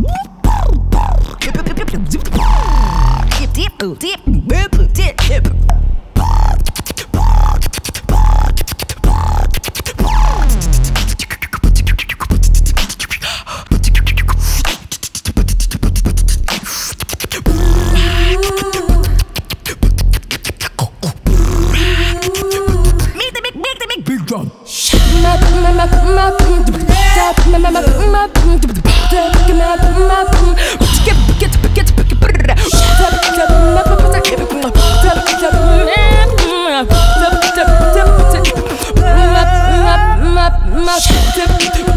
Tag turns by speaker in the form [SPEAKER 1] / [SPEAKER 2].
[SPEAKER 1] Whoop! Shut up.